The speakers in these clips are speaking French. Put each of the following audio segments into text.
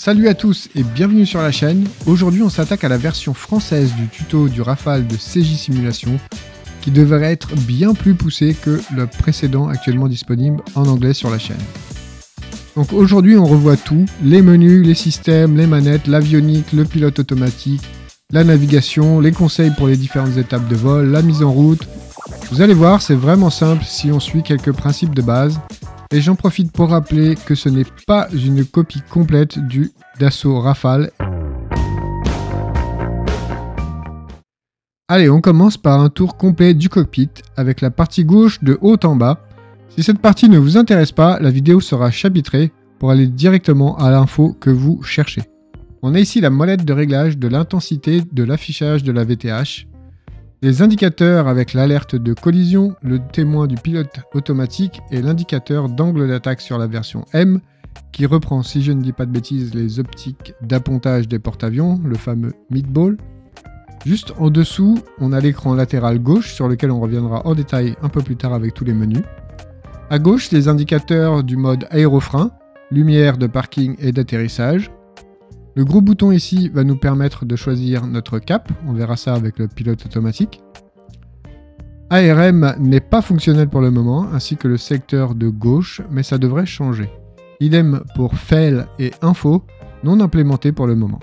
Salut à tous et bienvenue sur la chaîne. Aujourd'hui on s'attaque à la version française du tuto du Rafale de CJ Simulation qui devrait être bien plus poussé que le précédent actuellement disponible en anglais sur la chaîne. Donc aujourd'hui on revoit tout, les menus, les systèmes, les manettes, l'avionique, le pilote automatique, la navigation, les conseils pour les différentes étapes de vol, la mise en route. Vous allez voir, c'est vraiment simple si on suit quelques principes de base. Et j'en profite pour rappeler que ce n'est pas une copie complète du Dassault Rafale. Allez, on commence par un tour complet du cockpit avec la partie gauche de haut en bas. Si cette partie ne vous intéresse pas, la vidéo sera chapitrée pour aller directement à l'info que vous cherchez. On a ici la molette de réglage de l'intensité de l'affichage de la VTH, les indicateurs avec l'alerte de collision, le témoin du pilote automatique et l'indicateur d'angle d'attaque sur la version M, qui reprend, si je ne dis pas de bêtises, les optiques d'appontage des porte-avions, le fameux meatball. Juste en dessous, on a l'écran latéral gauche sur lequel on reviendra en détail un peu plus tard avec tous les menus. À gauche, les indicateurs du mode aérofrein, lumière de parking et d'atterrissage. Le gros bouton ici va nous permettre de choisir notre cap, on verra ça avec le pilote automatique. ARM n'est pas fonctionnel pour le moment, ainsi que le secteur de gauche, mais ça devrait changer. Idem pour Fail et Info, non implémenté pour le moment.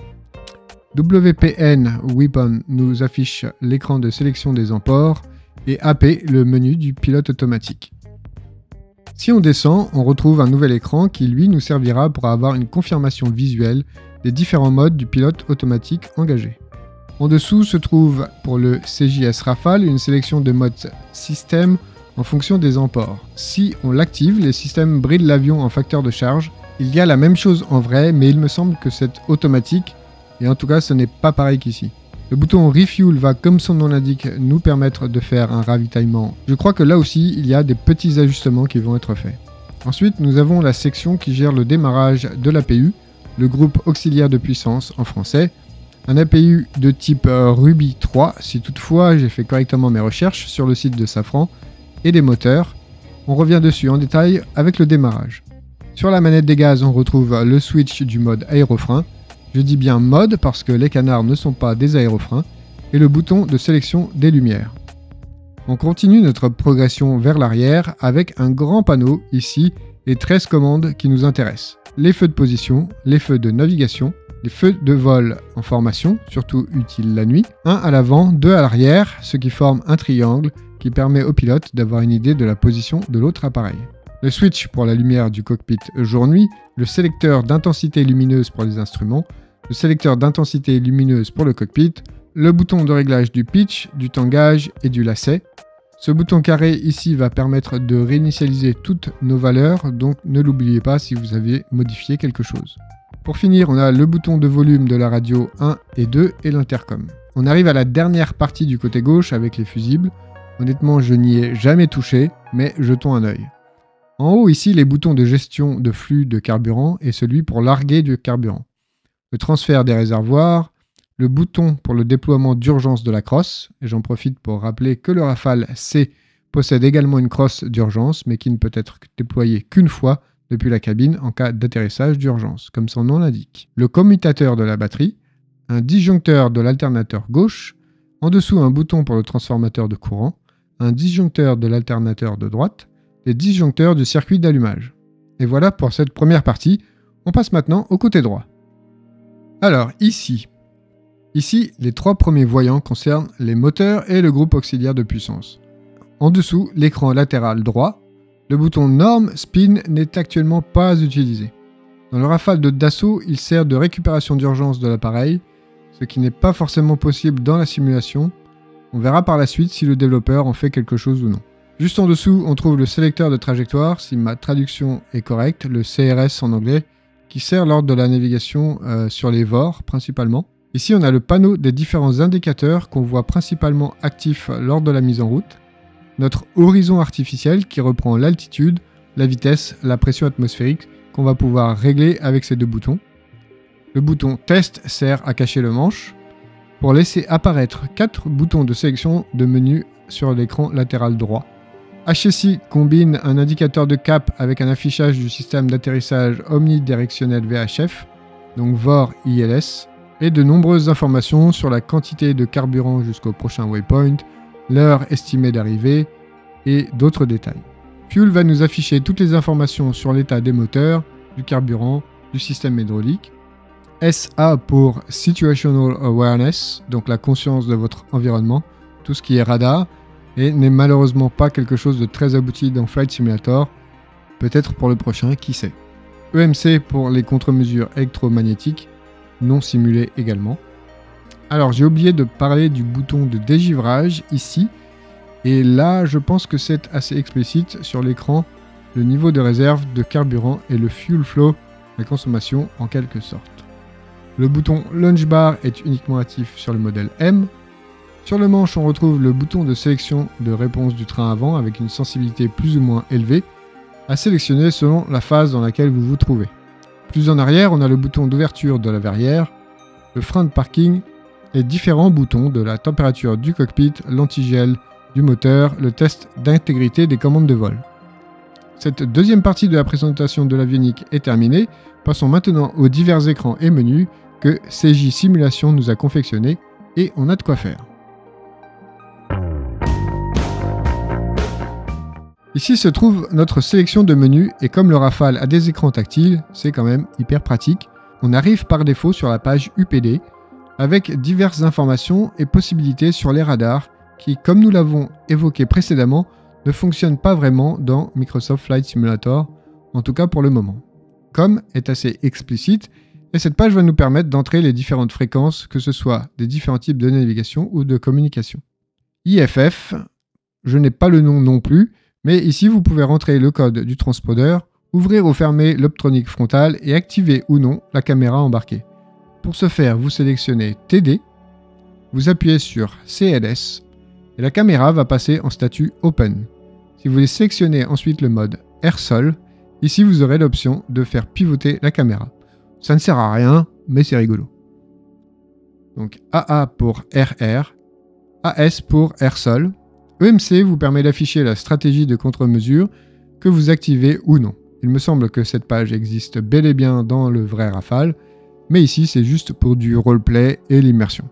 WPN Weapon nous affiche l'écran de sélection des emports et AP le menu du pilote automatique. Si on descend, on retrouve un nouvel écran qui lui nous servira pour avoir une confirmation visuelle des différents modes du pilote automatique engagé. En dessous se trouve pour le CJS Rafale une sélection de modes système en fonction des emports. Si on l'active, les systèmes brident l'avion en facteur de charge. Il y a la même chose en vrai, mais il me semble que c'est automatique, et en tout cas ce n'est pas pareil qu'ici. Le bouton Refuel va, comme son nom l'indique, nous permettre de faire un ravitaillement. Je crois que là aussi, il y a des petits ajustements qui vont être faits. Ensuite, nous avons la section qui gère le démarrage de l'APU, le groupe auxiliaire de puissance en français, un APU de type euh, Ruby 3, si toutefois j'ai fait correctement mes recherches sur le site de Safran, et des moteurs. On revient dessus en détail avec le démarrage. Sur la manette des gaz, on retrouve le switch du mode aérofrein, je dis bien mode parce que les canards ne sont pas des aérofreins, et le bouton de sélection des lumières. On continue notre progression vers l'arrière avec un grand panneau ici et 13 commandes qui nous intéressent. Les feux de position, les feux de navigation, les feux de vol en formation, surtout utiles la nuit, un à l'avant, deux à l'arrière, ce qui forme un triangle qui permet au pilote d'avoir une idée de la position de l'autre appareil le switch pour la lumière du cockpit jour-nuit, le sélecteur d'intensité lumineuse pour les instruments, le sélecteur d'intensité lumineuse pour le cockpit, le bouton de réglage du pitch, du tangage et du lacet. Ce bouton carré ici va permettre de réinitialiser toutes nos valeurs, donc ne l'oubliez pas si vous avez modifié quelque chose. Pour finir, on a le bouton de volume de la radio 1 et 2 et l'intercom. On arrive à la dernière partie du côté gauche avec les fusibles. Honnêtement, je n'y ai jamais touché, mais jetons un œil. En haut ici, les boutons de gestion de flux de carburant et celui pour larguer du carburant le transfert des réservoirs, le bouton pour le déploiement d'urgence de la crosse, et j'en profite pour rappeler que le Rafale C possède également une crosse d'urgence, mais qui ne peut être déployée qu'une fois depuis la cabine en cas d'atterrissage d'urgence, comme son nom l'indique. Le commutateur de la batterie, un disjoncteur de l'alternateur gauche, en dessous un bouton pour le transformateur de courant, un disjoncteur de l'alternateur de droite, les disjoncteurs du circuit d'allumage. Et voilà pour cette première partie, on passe maintenant au côté droit. Alors, ici, ici, les trois premiers voyants concernent les moteurs et le groupe auxiliaire de puissance. En dessous, l'écran latéral droit, le bouton Norme Spin n'est actuellement pas utilisé. Dans le Rafale de Dassault, il sert de récupération d'urgence de l'appareil, ce qui n'est pas forcément possible dans la simulation. On verra par la suite si le développeur en fait quelque chose ou non. Juste en dessous, on trouve le sélecteur de trajectoire, si ma traduction est correcte, le CRS en anglais, qui sert lors de la navigation euh, sur les VOR principalement. Ici, on a le panneau des différents indicateurs qu'on voit principalement actifs lors de la mise en route. Notre horizon artificiel qui reprend l'altitude, la vitesse, la pression atmosphérique qu'on va pouvoir régler avec ces deux boutons. Le bouton Test sert à cacher le manche pour laisser apparaître quatre boutons de sélection de menu sur l'écran latéral droit. HSI combine un indicateur de cap avec un affichage du système d'atterrissage omnidirectionnel VHF. donc VOR ILS, et de nombreuses informations sur la quantité de carburant jusqu'au prochain waypoint, l'heure estimée d'arrivée et d'autres détails. Fuel va nous afficher toutes les informations sur l'état des moteurs, du carburant, du système hydraulique. SA pour Situational Awareness, donc la conscience de votre environnement, tout ce qui est radar, et n'est malheureusement pas quelque chose de très abouti dans Flight Simulator. Peut-être pour le prochain, qui sait. EMC pour les contre-mesures électromagnétiques, non simulées également. Alors j'ai oublié de parler du bouton de dégivrage ici, et là je pense que c'est assez explicite sur l'écran le niveau de réserve de carburant et le fuel flow, la consommation en quelque sorte. Le bouton Launch Bar est uniquement actif sur le modèle M. Sur le manche, on retrouve le bouton de sélection de réponse du train avant avec une sensibilité plus ou moins élevée, à sélectionner selon la phase dans laquelle vous vous trouvez. Plus en arrière, on a le bouton d'ouverture de la verrière, le frein de parking et différents boutons de la température du cockpit, l'antigel du moteur, le test d'intégrité des commandes de vol. Cette deuxième partie de la présentation de l'avionique est terminée. Passons maintenant aux divers écrans et menus que CJ Simulation nous a confectionnés et on a de quoi faire. Ici se trouve notre sélection de menus et comme le Rafale a des écrans tactiles, c'est quand même hyper pratique. On arrive par défaut sur la page UPD avec diverses informations et possibilités sur les radars qui, comme nous l'avons évoqué précédemment, ne fonctionnent pas vraiment dans Microsoft Flight Simulator, en tout cas pour le moment. Com est assez explicite et cette page va nous permettre d'entrer les différentes fréquences, que ce soit des différents types de navigation ou de communication. IFF, je n'ai pas le nom non plus, mais ici vous pouvez rentrer le code du transpondeur, ouvrir ou fermer l'optronique frontale et activer ou non la caméra embarquée. Pour ce faire, vous sélectionnez TD, vous appuyez sur CLS et la caméra va passer en statut Open. Si vous voulez sélectionner ensuite le mode Air-Sol, ici vous aurez l'option de faire pivoter la caméra. Ça ne sert à rien, mais c'est rigolo. Donc AA pour RR, AS pour Air-Sol. EMC vous permet d'afficher la stratégie de contre-mesure que vous activez ou non. Il me semble que cette page existe bel et bien dans le vrai Rafale, mais ici c'est juste pour du roleplay et l'immersion.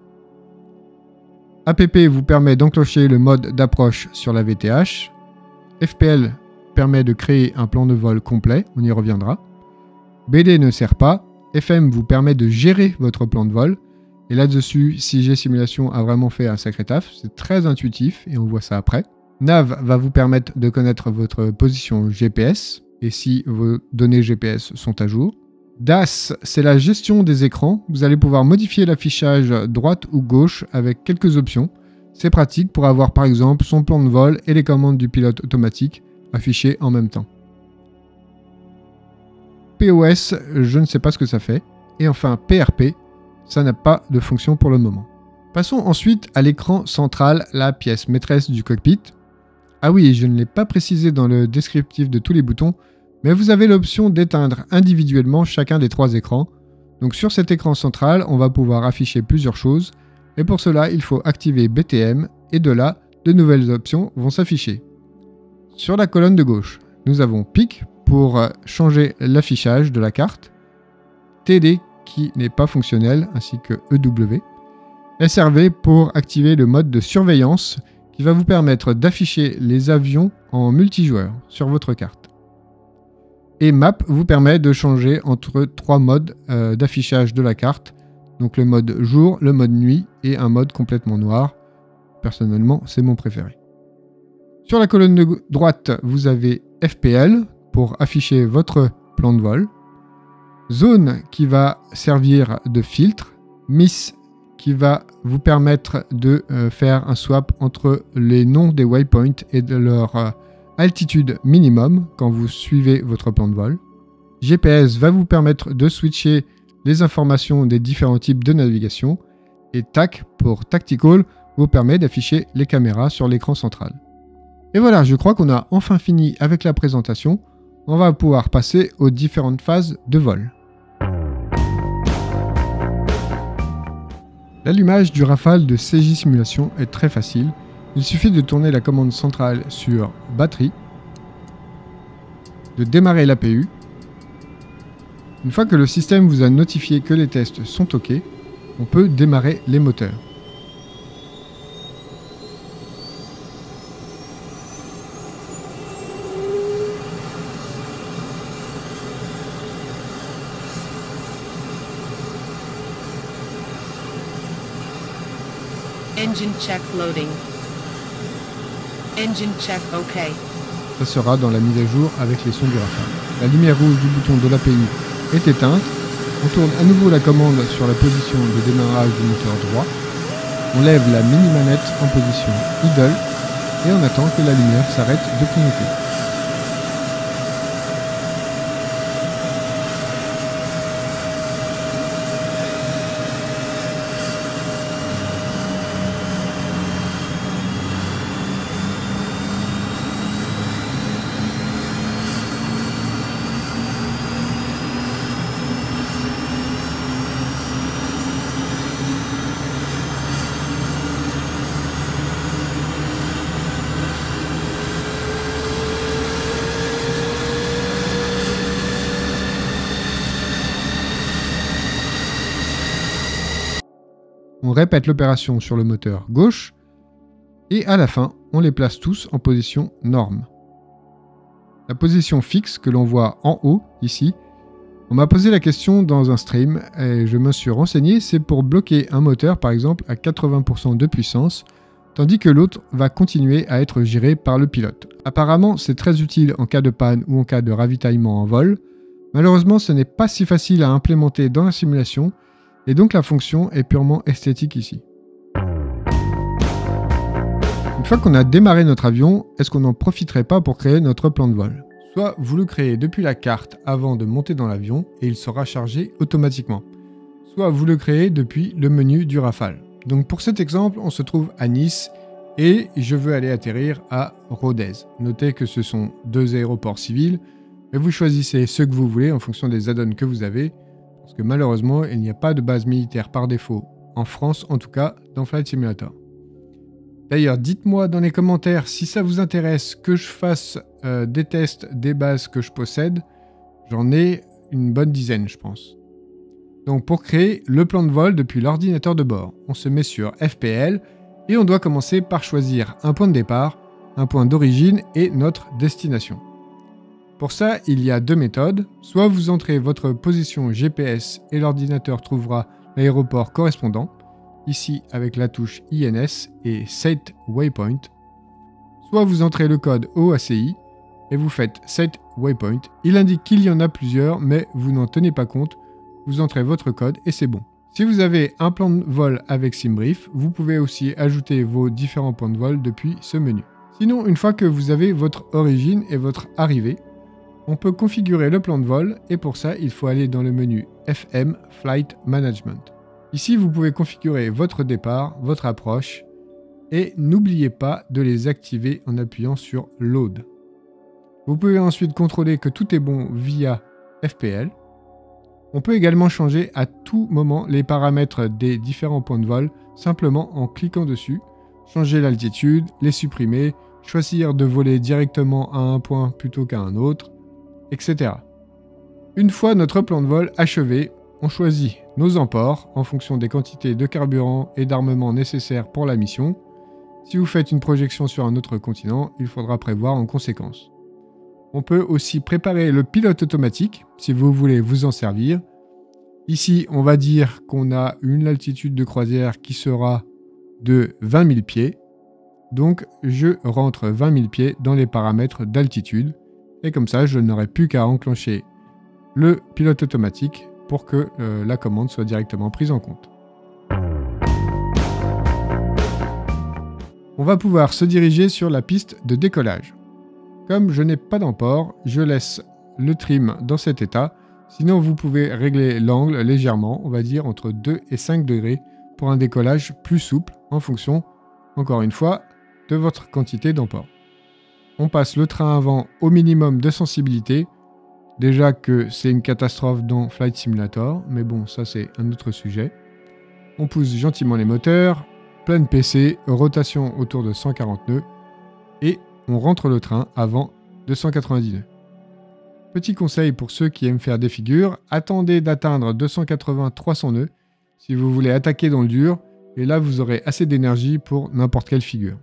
APP vous permet d'enclencher le mode d'approche sur la VTH. FPL permet de créer un plan de vol complet, on y reviendra. BD ne sert pas, FM vous permet de gérer votre plan de vol. Et là-dessus, CG Simulation a vraiment fait un sacré taf. C'est très intuitif et on voit ça après. Nav va vous permettre de connaître votre position GPS et si vos données GPS sont à jour. DAS, c'est la gestion des écrans. Vous allez pouvoir modifier l'affichage droite ou gauche avec quelques options. C'est pratique pour avoir par exemple son plan de vol et les commandes du pilote automatique affichés en même temps. POS, je ne sais pas ce que ça fait. Et enfin PRP, ça n'a pas de fonction pour le moment. Passons ensuite à l'écran central, la pièce maîtresse du cockpit. Ah oui, je ne l'ai pas précisé dans le descriptif de tous les boutons, mais vous avez l'option d'éteindre individuellement chacun des trois écrans. Donc sur cet écran central, on va pouvoir afficher plusieurs choses, et pour cela, il faut activer BTM, et de là, de nouvelles options vont s'afficher. Sur la colonne de gauche, nous avons PIC pour changer l'affichage de la carte, TD qui n'est pas fonctionnel ainsi que EW, SRV pour activer le mode de surveillance qui va vous permettre d'afficher les avions en multijoueur sur votre carte. Et Map vous permet de changer entre trois modes euh, d'affichage de la carte, donc le mode jour, le mode nuit et un mode complètement noir. Personnellement, c'est mon préféré. Sur la colonne de droite, vous avez FPL, pour afficher votre plan de vol. Zone qui va servir de filtre. Miss qui va vous permettre de euh, faire un swap entre les noms des waypoints et de leur euh, altitude minimum quand vous suivez votre plan de vol. GPS va vous permettre de switcher les informations des différents types de navigation. Et TAC pour Tactical vous permet d'afficher les caméras sur l'écran central. Et voilà, je crois qu'on a enfin fini avec la présentation on va pouvoir passer aux différentes phases de vol. L'allumage du Rafale de CJ Simulation est très facile. Il suffit de tourner la commande centrale sur batterie, de démarrer l'APU, Une fois que le système vous a notifié que les tests sont OK, on peut démarrer les moteurs. Engine Engine check OK. Ça sera dans la mise à jour avec les sons du Rafale. La lumière rouge du bouton de l'API est éteinte. On tourne à nouveau la commande sur la position de démarrage du moteur droit. On lève la mini-manette en position idle et on attend que la lumière s'arrête de clignoter. On répète l'opération sur le moteur gauche et à la fin, on les place tous en position norme. La position fixe que l'on voit en haut ici, on m'a posé la question dans un stream et je me suis renseigné, c'est pour bloquer un moteur par exemple à 80% de puissance, tandis que l'autre va continuer à être géré par le pilote. Apparemment, c'est très utile en cas de panne ou en cas de ravitaillement en vol. Malheureusement, ce n'est pas si facile à implémenter dans la simulation et donc la fonction est purement esthétique ici. Une fois qu'on a démarré notre avion, est-ce qu'on n'en profiterait pas pour créer notre plan de vol? Soit vous le créez depuis la carte avant de monter dans l'avion et il sera chargé automatiquement. Soit vous le créez depuis le menu du Rafale. Donc pour cet exemple, on se trouve à Nice et je veux aller atterrir à Rodez. Notez que ce sont deux aéroports civils, mais vous choisissez ceux que vous voulez en fonction des add-ons que vous avez parce que malheureusement, il n'y a pas de base militaire par défaut, en France en tout cas, dans Flight Simulator. D'ailleurs, dites-moi dans les commentaires si ça vous intéresse que je fasse euh, des tests des bases que je possède. J'en ai une bonne dizaine, je pense. Donc pour créer le plan de vol depuis l'ordinateur de bord, on se met sur FPL et on doit commencer par choisir un point de départ, un point d'origine et notre destination. Pour ça, il y a deux méthodes. Soit vous entrez votre position GPS et l'ordinateur trouvera l'aéroport correspondant, ici avec la touche INS et Set Waypoint. Soit vous entrez le code OACI et vous faites Set Waypoint. Il indique qu'il y en a plusieurs, mais vous n'en tenez pas compte. Vous entrez votre code et c'est bon. Si vous avez un plan de vol avec SimBrief, vous pouvez aussi ajouter vos différents points de vol depuis ce menu. Sinon, une fois que vous avez votre origine et votre arrivée, on peut configurer le plan de vol et pour ça, il faut aller dans le menu FM Flight Management. Ici, vous pouvez configurer votre départ, votre approche et n'oubliez pas de les activer en appuyant sur Load. Vous pouvez ensuite contrôler que tout est bon via FPL. On peut également changer à tout moment les paramètres des différents points de vol simplement en cliquant dessus, changer l'altitude, les supprimer, choisir de voler directement à un point plutôt qu'à un autre, Une fois notre plan de vol achevé, on choisit nos emports en fonction des quantités de carburant et d'armement nécessaires pour la mission. Si vous faites une projection sur un autre continent, il faudra prévoir en conséquence. On peut aussi préparer le pilote automatique si vous voulez vous en servir. Ici, on va dire qu'on a une altitude de croisière qui sera de 20 000 pieds. Donc, je rentre 20 000 pieds dans les paramètres d'altitude. Et comme ça, je n'aurai plus qu'à enclencher le pilote automatique pour que euh, la commande soit directement prise en compte. On va pouvoir se diriger sur la piste de décollage. Comme je n'ai pas d'emport, je laisse le trim dans cet état. Sinon, vous pouvez régler l'angle légèrement, on va dire entre 2 et 5 degrés, pour un décollage plus souple en fonction, encore une fois, de votre quantité d'emport on passe le train avant au minimum de sensibilité. Déjà que c'est une catastrophe dans Flight Simulator, mais bon, ça c'est un autre sujet. On pousse gentiment les moteurs, pleine PC, rotation autour de 140 nœuds, et on rentre le train avant 290 nœuds. Petit conseil pour ceux qui aiment faire des figures, attendez d'atteindre 280-300 nœuds si vous voulez attaquer dans le dur, et là vous aurez assez d'énergie pour n'importe quelle figure.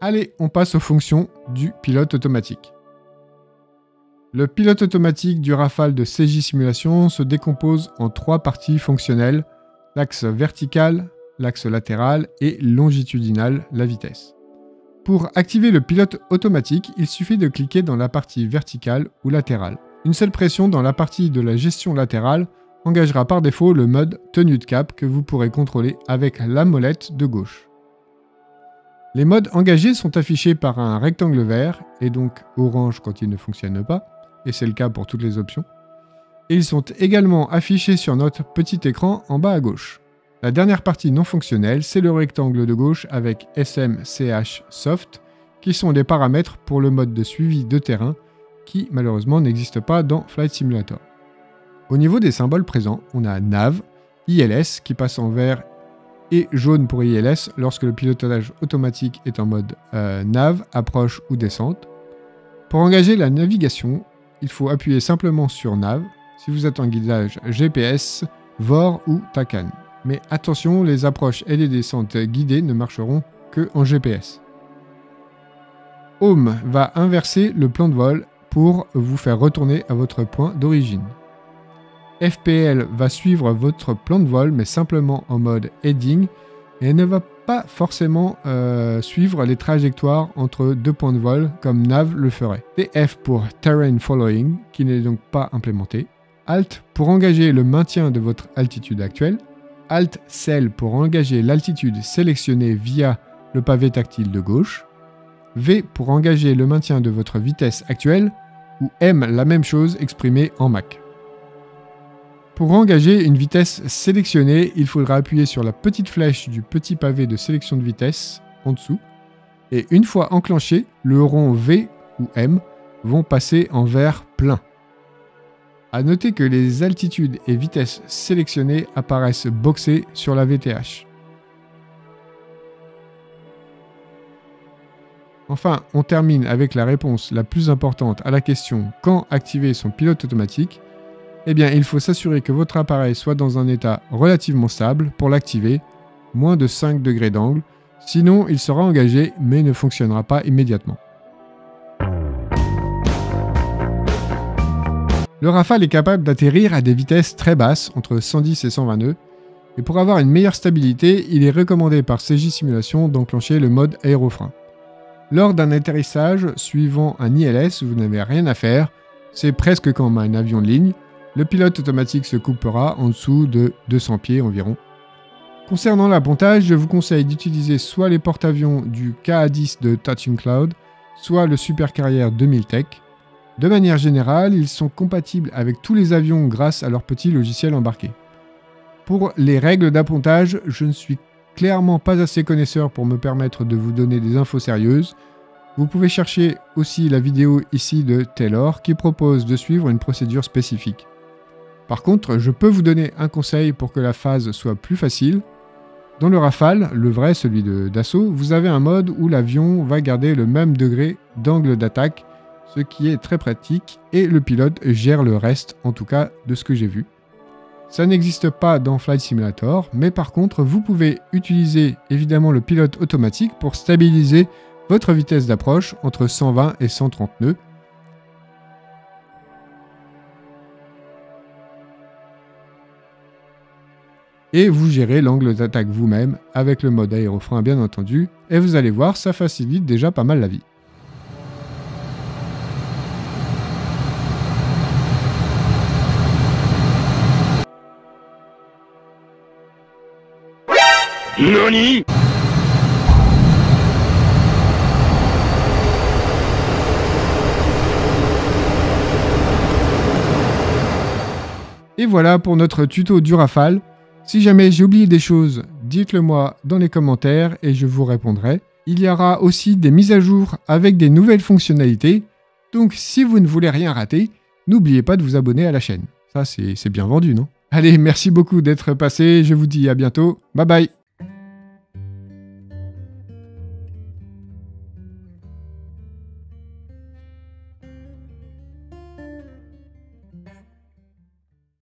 Allez, on passe aux fonctions du pilote automatique. Le pilote automatique du Rafale de CJ Simulation se décompose en trois parties fonctionnelles, l'axe vertical, l'axe latéral et longitudinal, la vitesse. Pour activer le pilote automatique, il suffit de cliquer dans la partie verticale ou latérale. Une seule pression dans la partie de la gestion latérale engagera par défaut le mode tenue de cap que vous pourrez contrôler avec la molette de gauche. Les modes engagés sont affichés par un rectangle vert et donc orange quand il ne fonctionne pas, et c'est le cas pour toutes les options. Et ils sont également affichés sur notre petit écran en bas à gauche. La dernière partie non fonctionnelle, c'est le rectangle de gauche avec SMCH Soft, qui sont des paramètres pour le mode de suivi de terrain, qui malheureusement n'existe pas dans Flight Simulator. Au niveau des symboles présents, on a NAV, ILS qui passe en vert et jaune pour ILS lorsque le pilotage automatique est en mode euh, nav, approche ou descente. Pour engager la navigation, il faut appuyer simplement sur nav si vous êtes en guidage GPS, VOR ou TACAN. Mais attention, les approches et les descentes guidées ne marcheront que en GPS. Home va inverser le plan de vol pour vous faire retourner à votre point d'origine. FPL va suivre votre plan de vol mais simplement en mode heading et ne va pas forcément euh, suivre les trajectoires entre deux points de vol comme Nav le ferait. TF pour Terrain Following qui n'est donc pas implémenté. Alt pour engager le maintien de votre altitude actuelle. Alt Cell pour engager l'altitude sélectionnée via le pavé tactile de gauche. V pour engager le maintien de votre vitesse actuelle. Ou M la même chose exprimée en Mac. Pour engager une vitesse sélectionnée, il faudra appuyer sur la petite flèche du petit pavé de sélection de vitesse en dessous. Et une fois enclenché, le rond V ou M vont passer en vert plein. A noter que les altitudes et vitesses sélectionnées apparaissent boxées sur la VTH. Enfin, on termine avec la réponse la plus importante à la question quand activer son pilote automatique? Eh bien, il faut s'assurer que votre appareil soit dans un état relativement stable pour l'activer, moins de 5 degrés d'angle, sinon il sera engagé mais ne fonctionnera pas immédiatement. Le Rafale est capable d'atterrir à des vitesses très basses, entre 110 et 120 nœuds, et pour avoir une meilleure stabilité, il est recommandé par CJ Simulation d'enclencher le mode aérofrein. Lors d'un atterrissage suivant un ILS, vous n'avez rien à faire, c'est presque comme un avion de ligne, le pilote automatique se coupera en dessous de 200 pieds environ. Concernant l'appontage, je vous conseille d'utiliser soit les porte-avions du KA-10 de Touching Cloud, soit le Super Carrier 2000 Tech. De manière générale, ils sont compatibles avec tous les avions grâce à leur petit logiciel embarqué. Pour les règles d'appontage, je ne suis clairement pas assez connaisseur pour me permettre de vous donner des infos sérieuses. Vous pouvez chercher aussi la vidéo ici de Taylor qui propose de suivre une procédure spécifique. Par contre, je peux vous donner un conseil pour que la phase soit plus facile. Dans le Rafale, le vrai, celui d'assaut, vous avez un mode où l'avion va garder le même degré d'angle d'attaque, ce qui est très pratique, et le pilote gère le reste, en tout cas de ce que j'ai vu. Ça n'existe pas dans Flight Simulator, mais par contre, vous pouvez utiliser évidemment le pilote automatique pour stabiliser votre vitesse d'approche entre 120 et 130 nœuds, et vous gérez l'angle d'attaque vous-même avec le mode aérofrein bien entendu, et vous allez voir, ça facilite déjà pas mal la vie. NANI Et voilà pour notre tuto du Rafale. Si jamais j'ai oublié des choses, dites-le moi dans les commentaires et je vous répondrai. Il y aura aussi des mises à jour avec des nouvelles fonctionnalités. Donc si vous ne voulez rien rater, n'oubliez pas de vous abonner à la chaîne. Ça c'est bien vendu, non? Allez, merci beaucoup d'être passé, je vous dis à bientôt. Bye bye